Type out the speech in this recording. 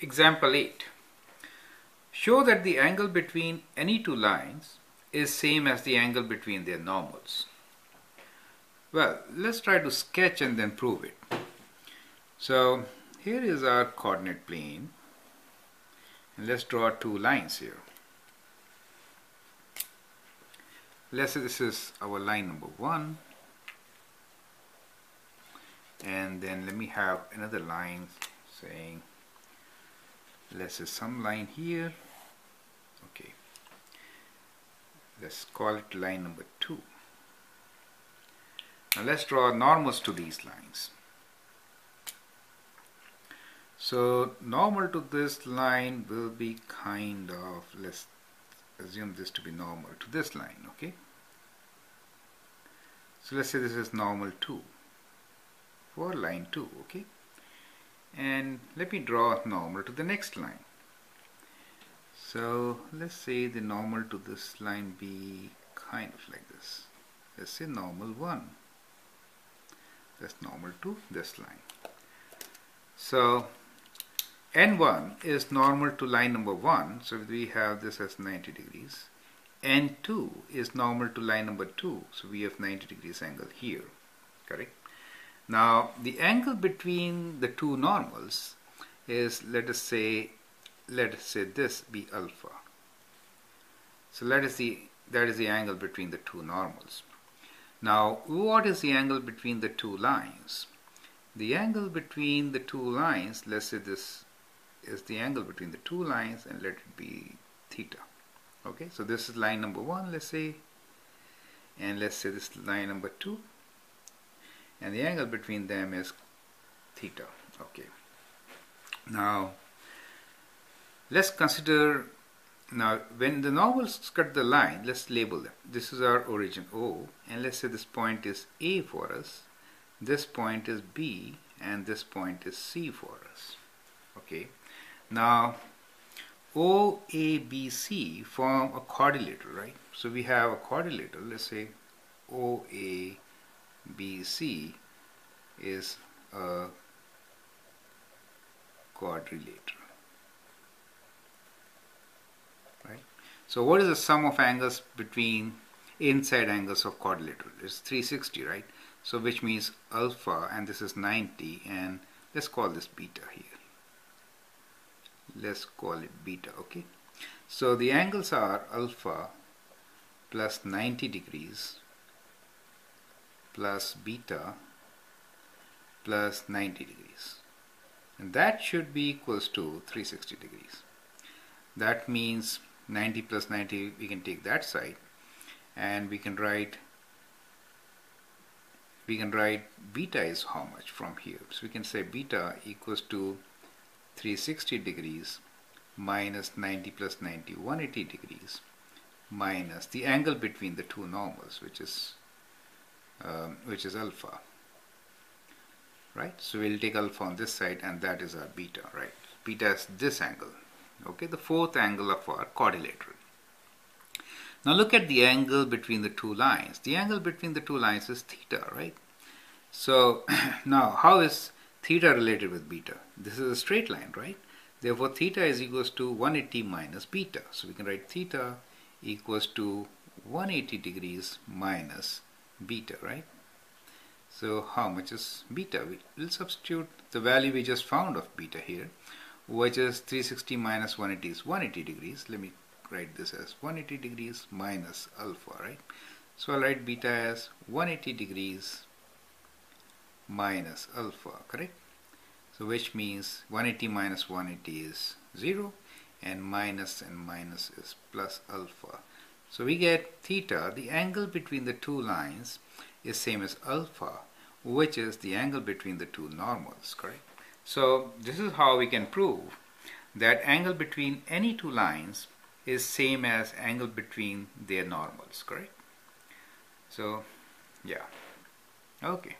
Example 8. Show that the angle between any two lines is same as the angle between their normals. Well, let's try to sketch and then prove it. So here is our coordinate plane and let's draw two lines here. Let's say this is our line number one and then let me have another line saying let's say some line here. Okay. Let's call it line number two. Now let's draw normals to these lines. So normal to this line will be kind of let's assume this to be normal to this line okay? So let's say this is normal 2 for line 2 okay and let me draw normal to the next line. So let's say the normal to this line be kind of like this. Let's say normal 1 that's normal to this line. So n1 is normal to line number 1 so we have this as 90 degrees. N2 is normal to line number 2 so we have 90 degrees angle here. Correct now the angle between the two normals is let us say let us say this be alpha. So let us see that is the angle between the two normals. Now what is the angle between the two lines? The angle between the two lines, let's say this is the angle between the two lines and let it be theta. Okay, so this is line number one, let's say, and let's say this line number two and the angle between them is theta. Okay. Now let's consider now when the normals cut the line let's label them. This is our origin O and let's say this point is A for us this point is B and this point is C for us. Okay. Now OABC form a quadrilateral right? So we have a quadrilateral let's say OA BC is a quadrilateral. Right? So what is the sum of angles between inside angles of quadrilateral? It's 360, right? So which means alpha and this is 90 and let's call this beta here. Let's call it beta, okay? So the angles are alpha plus 90 degrees plus beta plus 90 degrees. And that should be equals to 360 degrees. That means 90 plus 90 we can take that side and we can write we can write beta is how much from here. So we can say beta equals to 360 degrees minus 90 plus 90 180 degrees minus the angle between the two normals which is um, which is alpha right? So we'll take alpha on this side and that is our beta right? Beta is this angle okay? The fourth angle of our quadrilateral. Now look at the angle between the two lines. The angle between the two lines is theta right? So now how is theta related with beta? This is a straight line right? Therefore theta is equals to 180 minus beta. So we can write theta equals to 180 degrees minus beta, right? So how much is beta? We'll substitute the value we just found of beta here, which is 360 minus 180 is 180 degrees. Let me write this as 180 degrees minus alpha, right? So I'll write beta as 180 degrees minus alpha, correct? So which means 180 minus 180 is 0 and minus and minus is plus alpha. So we get theta, the angle between the two lines is same as alpha, which is the angle between the two normals, correct? So this is how we can prove that angle between any two lines is same as angle between their normals, correct? So, yeah. Okay.